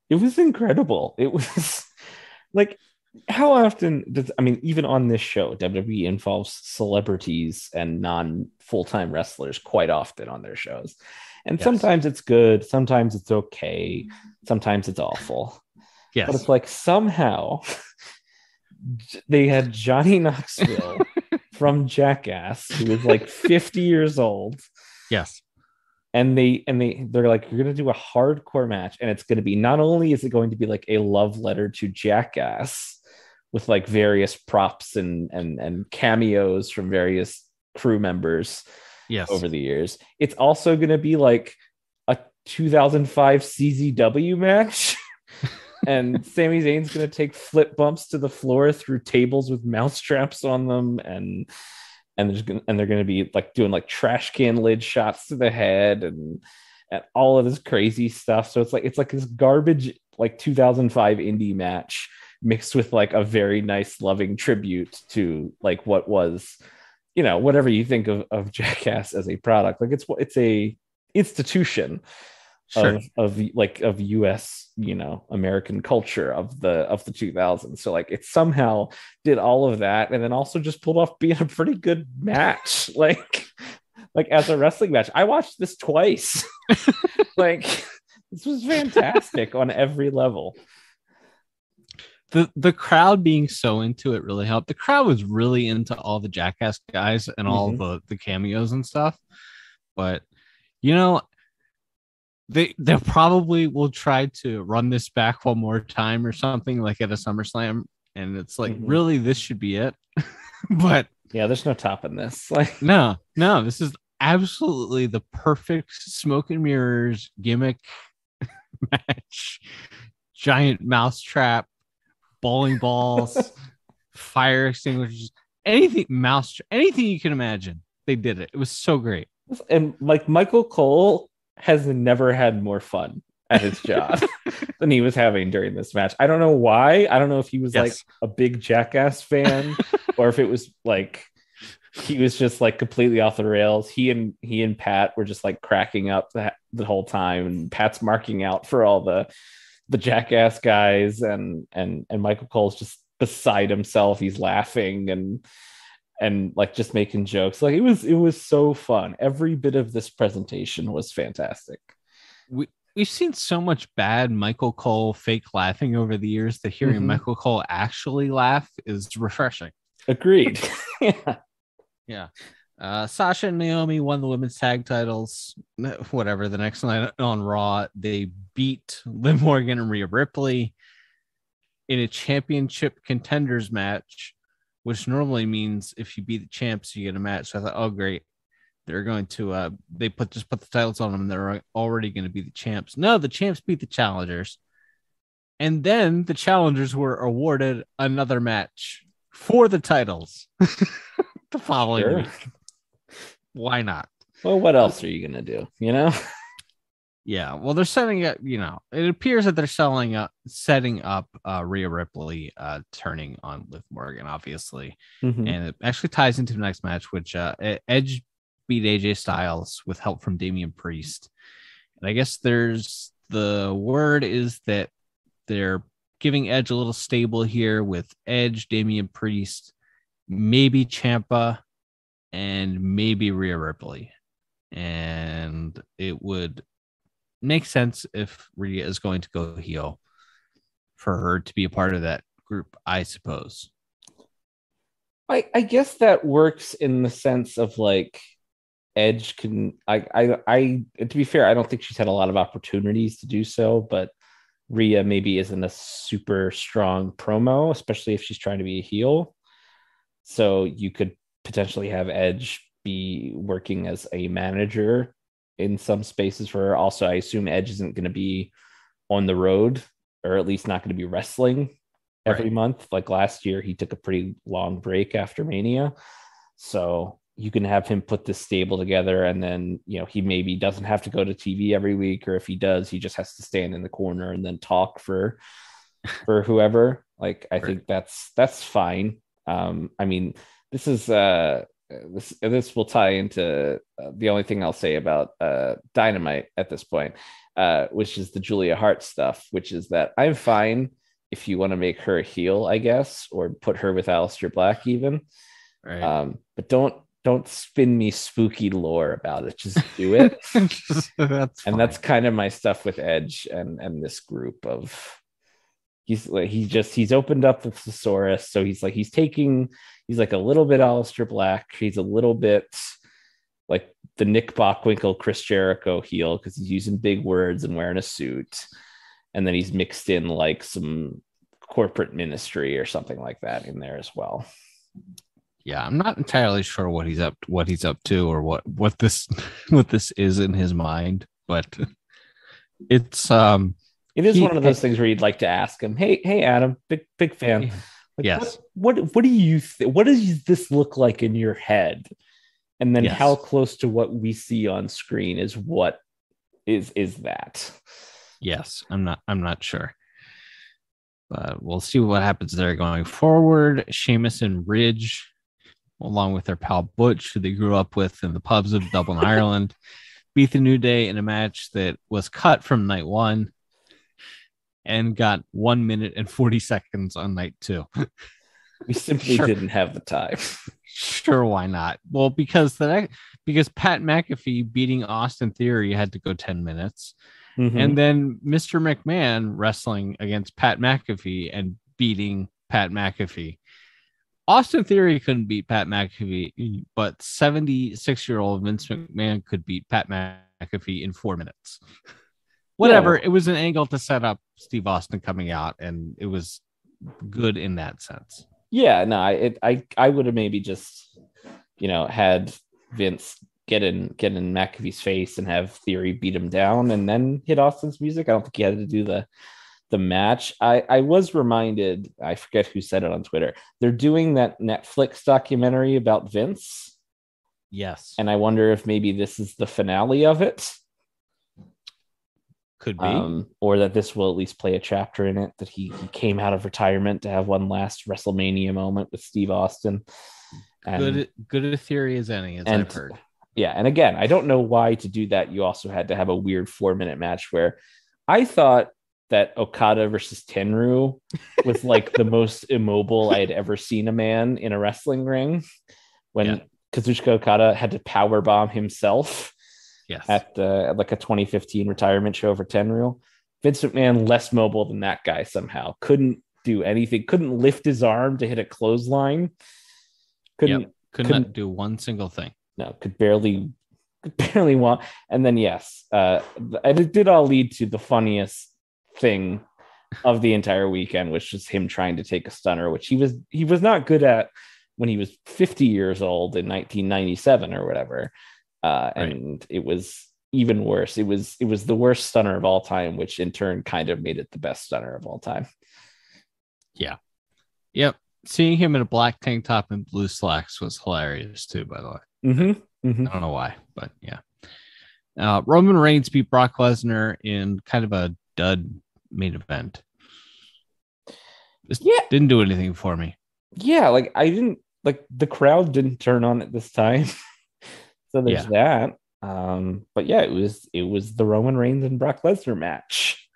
it was incredible. It was like how often does I mean, even on this show, WWE involves celebrities and non full time wrestlers quite often on their shows. And Yes. sometimes it's good, sometimes it's okay, sometimes it's awful. Yes. But it's like somehow they had Johnny Knoxville from Jackass, who was like 50 years old, yes. and they and they they're like, you're gonna do a hardcore match, and it's gonna be not only is it going to be like a love letter to Jackass with like various props and and and cameos from various crew members Yes. over the years. It's also going to be like a 2005 CZW match. and Sami Zayn's going to take flip bumps to the floor through tables with mouse traps on them and and there's gonna, and they're going to be like doing like trash can lid shots to the head and and all of this crazy stuff. So it's like it's like this garbage like 2005 indie match mixed with like a very nice loving tribute to like what was you know whatever you think of, of jackass as a product like it's it's a institution Sure. of, of like of us you know american culture of the of the 2000s so like it somehow did all of that and then also just pulled off being a pretty good match like like as a wrestling match i watched this twice like this was fantastic on every level the the crowd being so into it really helped. The crowd was really into all the Jackass guys and all Mhm. the the cameos and stuff. But you know, they they probably will try to run this back one more time or something like at a SummerSlam. And it's like, Mhm. really, this should be it. but yeah there's no topping this like no, no, this is absolutely the perfect smoke and mirrors gimmick match. Giant mousetrap, bowling balls, fire extinguishers, anything mouse, anything you can imagine. They did it. It was so great. and like Michael Cole has never had more fun at his job than he was having during this match. I don't know why. I don't know if he was like a big Jackass fan or if it was like he was just like completely off the rails. He and he and Pat were just like cracking up the, the whole time, and Pat's marking out for all the the Jackass guys, and and and Michael Cole's just beside himself. He's laughing and and like just making jokes. Like it was it was so fun. Every bit of this presentation was fantastic. We we've seen so much bad Michael Cole fake laughing over the years that hearing Mhm. Michael Cole actually laugh is refreshing. Agreed. yeah. Yeah. Uh, Sasha and Naomi won the women's tag titles. Whatever. The next night on Raw, they beat Liv Morgan and Rhea Ripley in a championship contenders match, which normally means if you beat the champs, you get a match. So I thought, oh great, they're going to uh they put just put the titles on them. And they're already going to be the champs. No, the champs beat the challengers, and then the challengers were awarded another match for the titles the following Sure. week. Why not? Well, what else are you gonna do? You know? Yeah, well, they're setting up. You know, it appears that they're selling up, setting up uh, Rhea Ripley uh, turning on Liv Morgan, obviously, Mhm. and it actually ties into the next match, which uh, Edge beat AJ Styles with help from Damian Priest, and I guess there's the word is that they're giving Edge a little stable here with Edge, Damian Priest, maybe Ciampa, and maybe Rhea Ripley, and it would make sense if Rhea is going to go heel for her to be a part of that group, I suppose. I, I guess that works in the sense of like Edge can I, I I to be fair, I don't think she's had a lot of opportunities to do so, but Rhea maybe isn't a super strong promo, especially if she's trying to be a heel. So you could potentially have Edge be working as a manager in some spaces for her. Also, I assume Edge isn't going to be on the road, or at least not going to be wrestling every Right. month. Like last year, he took a pretty long break after Mania. So you can have him put this stable together and then you know he maybe doesn't have to go to tv every week or if he does he just has to stand in the corner and then talk for for whoever like i think that's that's fine um i mean this is uh this this will tie into uh, the only thing i'll say about uh dynamite at this point uh which is the julia hart stuff which is that i'm fine if you want to make her a heel i guess or put her with Aleister black even. Right. um but don't don't spin me spooky lore about it. Just do it. That's and that's kind of my stuff with edge and and this group of he's like he just he's opened up the thesaurus. So he's like he's taking he's like a little bit Aleister Black. He's a little bit like the Nick Bockwinkel Chris Jericho heel because he's using big words and wearing a suit. And then he's mixed in like some corporate ministry or something like that in there as well. Yeah i'm not entirely sure what he's up what he's up to or what what this what this is in his mind but it's um it is He- one of those things where you'd like to ask him hey hey Adam big big fan Like, Yes. What, what what do you th- what does this look like in your head? And then Yes. how close to what we see on screen is what is is that? yes i'm not i'm not sure but we'll see what happens there going forward Sheamus and ridge along with their pal butch who they grew up with in the pubs of dublin ireland beat the new day in a match that was cut from night one and got one minute and 40 seconds on night two We simply Sure. didn't have the time. Sure, why not? Well, because the next, because Pat McAfee beating Austin Theory had to go 10 minutes. Mhm. And then Mr. McMahon wrestling against Pat McAfee and beating Pat McAfee. Austin Theory couldn't beat Pat McAfee, but 76 year old Vince McMahon could beat Pat McAfee in four minutes. Whatever. It was an angle to set up Steve Austin coming out, and it was good in that sense. yeah, no, I it, I I would have maybe just you know had Vince get in get in McAfee's face and have Theory beat him down and then hit Austin's music. I don't think he had to do the the match. I I was reminded, I forget who said it on Twitter. They're doing that Netflix documentary about Vince, Yes. and I wonder if maybe this is the finale of it. Could be. um, or that this will at least play a chapter in it that he, he came out of retirement to have one last WrestleMania moment with Steve Austin. And good good a theory as any, as and- I've heard. yeah, and again, I don't know why to do that. You also had to have a weird four minute match where I thought that Okada versus Tenryu was like the most immobile I had ever seen a man in a wrestling ring when Yeah. Kazuchika Okada had to power bomb himself Yes. at uh, like a 2015 retirement show for Tenryu. Vince McMahon less mobile than that guy somehow. Couldn't do anything. Couldn't lift his arm to hit a clothesline. Couldn't Yep. Could couldn't- not do one single thing. no. Could barely could barely want. And then yes, uh, and it did all lead to the funniest thing of the entire weekend, which was him trying to take a stunner, which he was he was not good at when he was 50 years old in 1997 or whatever. Uh, Right. and it was even worse. It was it was the worst stunner of all time, which in turn kind of made it the best stunner of all time. Yeah. Yep. Seeing him in a black tank top and blue slacks was hilarious too, by the way. Mm-hmm. I don't know why, but yeah. Uh, Roman Reigns beat Brock Lesnar in kind of a dud main event. This Yeah. didn't do anything for me. Yeah, like I didn't like the crowd didn't turn on it this time. so there's that. Um, but yeah, it was it was the Roman Reigns and Brock Lesnar match.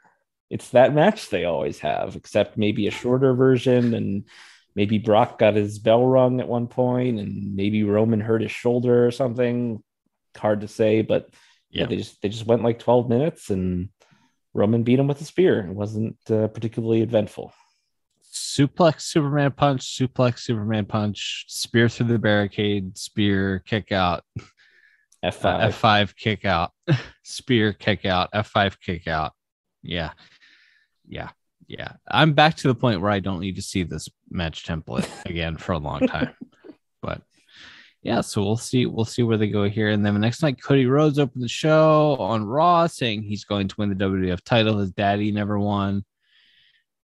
It's that match they always have, except maybe a shorter version, and maybe Brock got his bell rung at one point, and maybe Roman hurt his shoulder or something. Hard to say, but yeah, Yeah. they just they just went like 12 minutes and Roman beat him with a spear. It wasn't uh, particularly eventful. Suplex Superman punch, suplex Superman punch, spear through the barricade, spear kick out, F5. uh, F5 kick out, spear kick out, F5 kick out. Yeah. Yeah. Yeah. I'm back to the point where I don't need to see this match template again for a long time. but yeah, so we'll see. We'll see where they go here. And then the next night, Cody Rhodes opened the show on Raw saying he's going to win the WWF title. His daddy never won.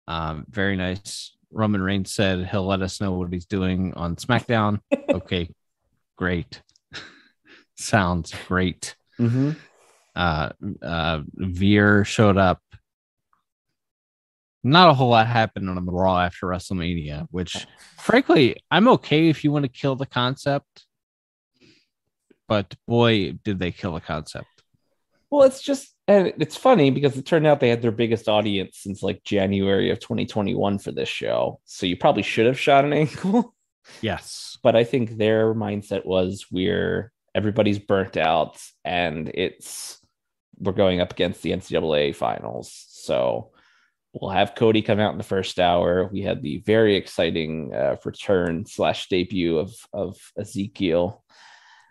Um, very nice. Roman Reigns said he'll let us know what he's doing on SmackDown. okay, great. Sounds great. Mm-hmm. Uh, uh, Veer showed up. Not a whole lot happened on the Raw after WrestleMania, which, frankly, I'm okay if you want to kill the concept. But boy, did they kill the concept. Well, it's just and it's funny because it turned out they had their biggest audience since like January of 2021 for this show. So you probably should have shot an angle. Yes. but I think their mindset was we're everybody's burnt out and it's we're going up against the NCAA finals. So we'll have Cody come out in the first hour. We had the very exciting uh, return slash debut of of Ezekiel.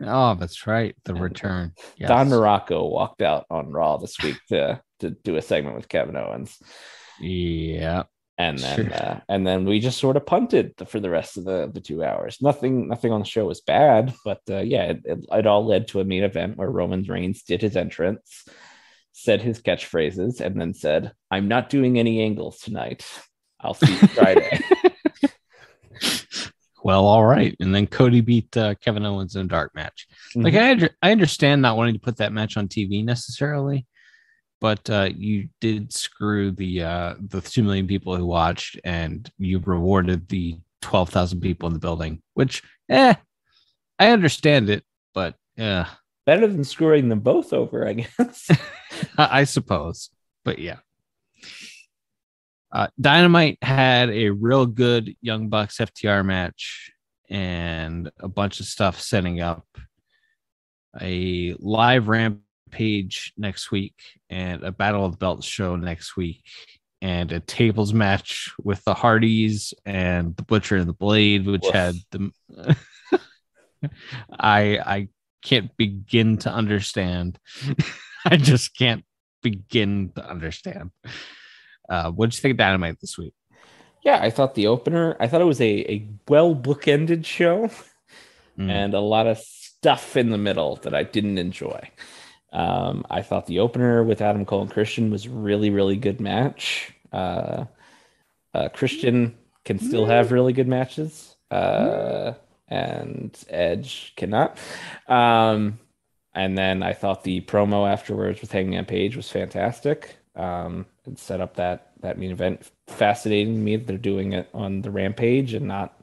Oh, that's right. The And return. Yes. Don Morocco walked out on Raw this week to to do a segment with Kevin Owens. Yeah. And then Sure. uh, and then we just sort of punted for the rest of the the two hours. Nothing nothing on the show was bad, but uh, yeah, it, it, it all led to a main event where Roman Reigns did his entrance, said his catchphrases, and then said, "I'm not doing any angles tonight. I'll see you Friday." Well, all right. And then Cody beat uh, Kevin Owens in a dark match. Like Mhm. I, I understand not wanting to put that match on TV necessarily, but uh, you did screw the uh, the two million people who watched, and you rewarded the twelve thousand people in the building. Which, eh, I understand it, but yeah, better than screwing them both over, I guess. I, suppose. But yeah. Uh, Dynamite had a real good Young Bucks FTR match and a bunch of stuff setting up a live rampage next week and a Battle of the Belts show next week and a tables match with the Hardys and the Butcher and the Blade, which Woof. had the. I I can't begin to understand. I just can't begin to understand. Uh, what'd you think of Dynamite this week? yeah, I thought the opener. I thought it was a a well bookended show. Mm. and a lot of stuff in the middle that I didn't enjoy. Um, I thought the opener with Adam Cole and Christian was really, really good match. Uh, uh, Christian can still have really good matches, uh, and Edge cannot. Um, and then I thought the promo afterwards with Hangman Page was fantastic. Um, and set up that that main event. Fascinating to me that they're doing it on the Rampage and not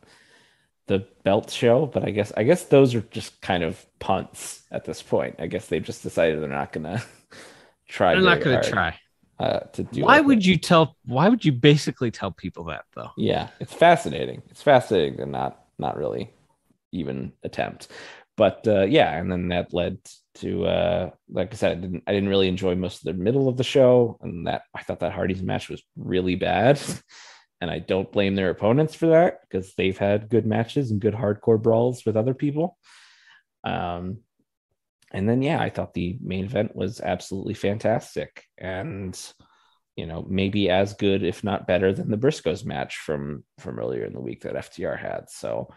the belt show, but I guess I guess those are just kind of punts at this point. I guess they've just decided they're not gonna try. I'm not going to hard, try. uh, to do. Why would it. you tell? Why would you basically tell people that though? Yeah, it's fascinating. It's fascinating to not not really even attempt, but uh, yeah, and then that led to uh, like I said, I didn't I didn't really enjoy most of the middle of the show, and that I thought that Hardy's match was really bad. And I don't blame their opponents for that because they've had good matches and good hardcore brawls with other people. Um, and then yeah, I thought the main event was absolutely fantastic, and you know maybe as good, if not better, than the Briscoes match from from earlier in the week that FTR had. So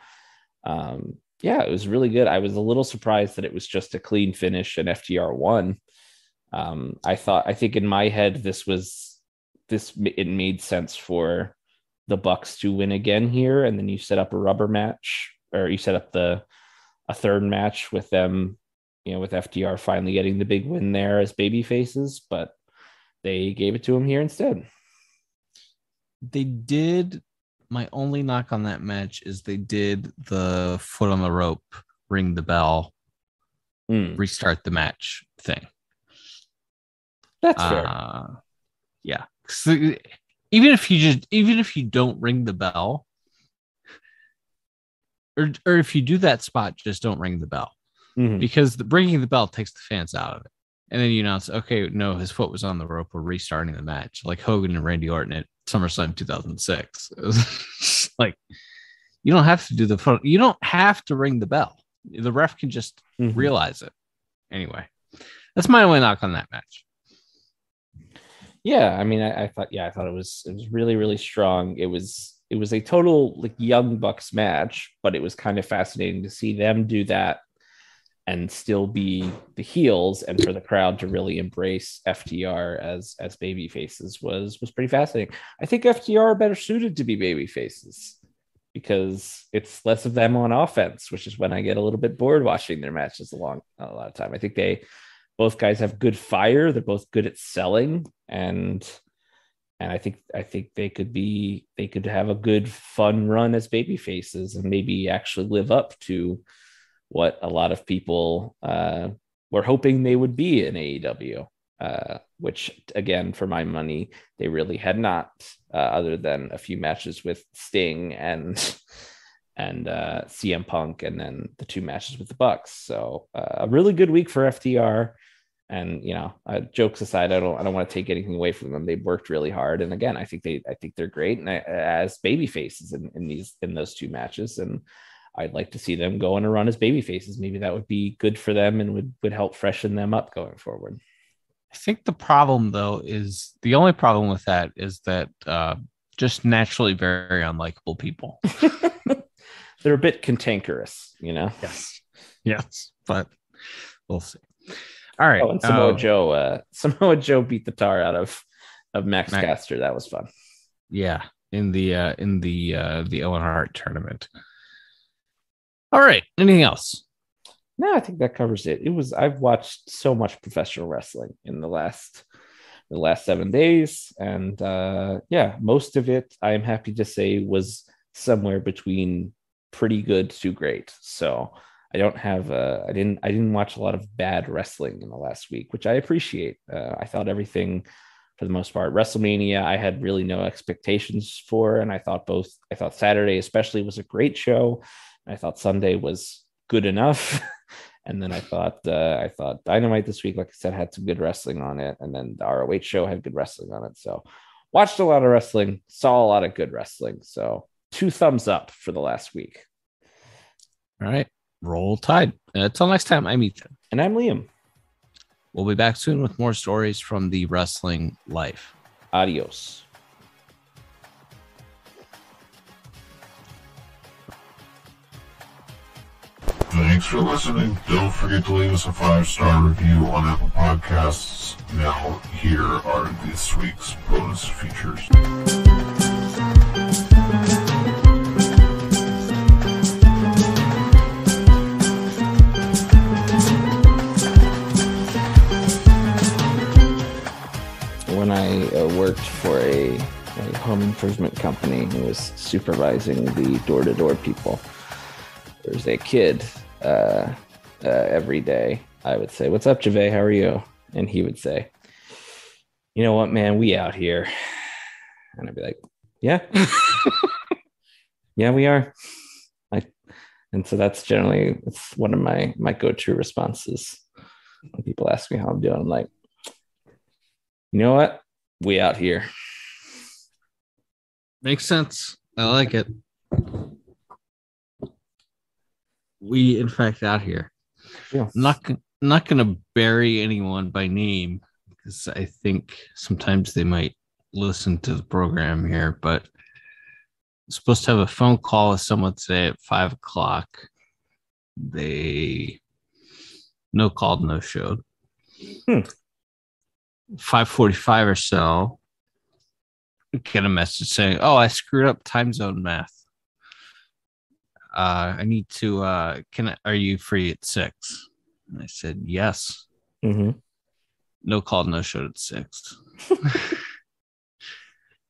um, yeah, it was really good. I was a little surprised that it was just a clean finish and FTR won. Um, I thought I think in my head this was this it made sense for the Bucks to win again here, and then you set up a rubber match, or you set up the a third match with them, you know, with FTR finally getting the big win there as baby faces, but they gave it to him here instead. They did. My only knock on that match is they did the foot on the rope, ring the bell, Mm, restart the match thing. that's fair. Uh, yeah. So even if you just even if you don't ring the bell, or or if you do that spot, just don't ring the bell Mhm. because the ringing the bell takes the fans out of it. And then you announce, okay, no, his foot was on the rope. We're restarting the match, like Hogan and Randy Orton at SummerSlam 2006. It was just like you don't have to do the foot. You don't have to ring the bell. The ref can just Mhm. realize it. Anyway, that's my only knock on that match. Yeah, I mean, I, I thought, yeah, I thought it was it was really really strong. It was it was a total like young bucks match, but it was kind of fascinating to see them do that and still be the heels, and for the crowd to really embrace FTR as as baby faces was was pretty fascinating. I think FTR are better suited to be baby faces. because it's less of them on offense, which is when I get a little bit bored watching their matches a long a lot of time. I think they both guys have good fire. They're both good at selling, and and I think I think they could be they could have a good fun run as baby faces and maybe actually live up to what a lot of people uh, were hoping they would be in AEW. Uh, which again, for my money, they really had not, uh, other than a few matches with Sting and and uh, CM Punk, and then the two matches with the Bucks. So uh, a really good week for FTR. And you know, uh, jokes aside, I don't I don't want to take anything away from them. They've worked really hard, and again, I think they I think they're great, and I, as baby faces in, in these in those two matches, and I'd like to see them go on a run as baby faces. Maybe that would be good for them and would would help freshen them up going forward. I think the problem though is the only problem with that is that uh, just naturally very unlikable people. They're a bit cantankerous, you know. Yes, yes, but we'll see. All right. Oh, and Samoa uh, Joe, uh, Samoa Joe beat the tar out of of Max, Max Caster. That was fun. Yeah, in the uh, in the uh, the Owen Hart tournament. All right. Anything else? No, I think that covers it. It was I've watched so much professional wrestling in the last the last seven days, and uh, yeah, most of it I am happy to say was somewhere between pretty good to great. So I don't have uh, I didn't I didn't watch a lot of bad wrestling in the last week, which I appreciate. Uh, I thought everything for the most part. WrestleMania, I had really no expectations for, and I thought both. I thought Saturday especially was a great show. I thought Sunday was good enough. and then I thought uh, I thought Dynamite this week, like I said, had some good wrestling on it, and then the ROH show had good wrestling on it. So watched a lot of wrestling, saw a lot of good wrestling. So two thumbs up for the last week. All right, roll tide. Uh, until next time, I'm Ethan, and I'm Liam. We'll be back soon with more stories from the wrestling life. Adios. Thanks for listening. Don't forget to leave us a five star review on Apple Podcasts. Now, here are this week's bonus features. Worked for a, a home improvement company and was supervising the door to door people, there's a kid uh, uh, every day, I would say, "What's up, Jave? How are you?" And he would say, "You know what, man? We out here." And I'd be like, "Yeah, yeah, we are." I, and so that's generally it's one of my my go to responses when people ask me how I'm doing. I'm like, "You know what? We out here." Makes sense. I like it we in fact out here. Yeah. I'm not not going to bury anyone by name because I think sometimes they might listen to the program here, but I'm supposed to have a phone call with someone today at five o'clock. They no called, no showed. Hmm. 545 or so, get a message saying, Oh, I screwed up time zone math uh, I need to, uh, can I, are you free at six? And I said, yes. Mm-hmm. No call, no show at six.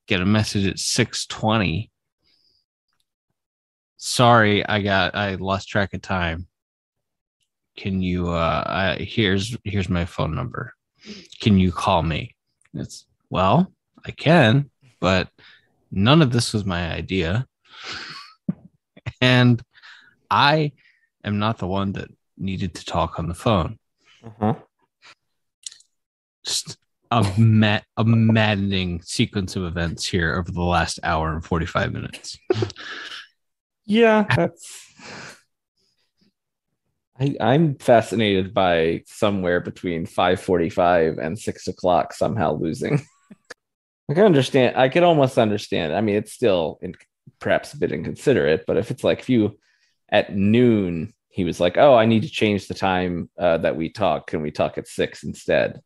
Get a message at 620. Sorry, I got, I lost track of time. Can you, uh, I, here's, here's my phone number. Can you call me? It's, well, I can, but none of this was my idea. And I am not the one that needed to talk on the phone. Uh-huh. Just a, mad, a maddening sequence of events here over the last hour and 45 minutes. yeah, that's. I, I'm fascinated by somewhere between 5:45 and six o'clock somehow losing. I can understand. I can almost understand. I mean, it's still in, perhaps a bit inconsiderate, but if it's like if you at noon he was like, "Oh, I need to change the time uh, that we talk. Can we talk at six instead?"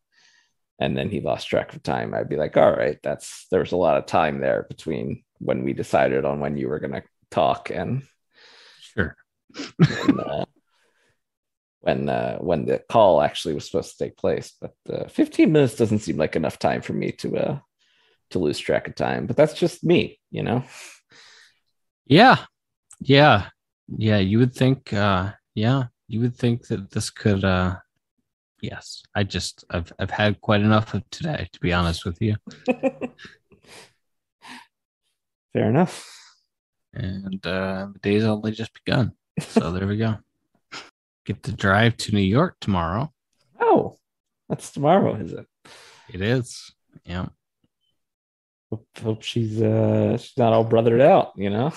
And then he lost track of time. I'd be like, "All right, that's there's a lot of time there between when we decided on when you were going to talk and Sure. when, uh, when uh, when the call actually was supposed to take place. But uh, 15 minutes doesn't seem like enough time for me to uh, to lose track of time. But that's just me, you know. Yeah. Yeah. Yeah. You would think, uh, yeah, you would think that this could, uh, yes, I just, I've, I've had quite enough of today, to be honest with you. Fair enough. And, uh, the day's only just begun. So there we go. Get to drive to New York tomorrow. Oh, that's tomorrow, is it? It is. Yeah. Hope, hope she's uh she's not all brothered out, you know.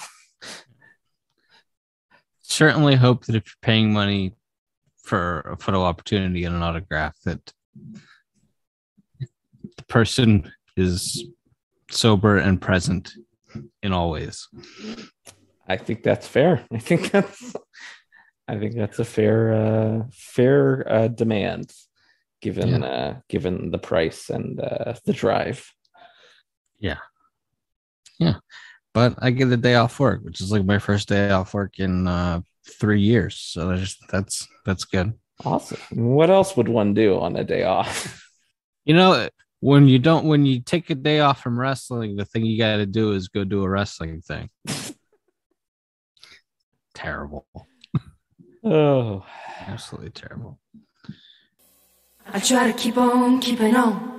Certainly hope that if you're paying money for a photo opportunity and an autograph, that the person is sober and present in all ways. I think that's fair. I think that's I think that's a fair uh fair uh demand given uh given the price and uh the drive. Yeah, yeah, but I get a day off work, which is like my first day off work in uh, three years. So that's that's that's good. Awesome. What else would one do on a day off? You know, when you don't when you take a day off from wrestling, the thing you got to do is go do a wrestling thing. terrible, oh, absolutely terrible. I try to keep on keeping on.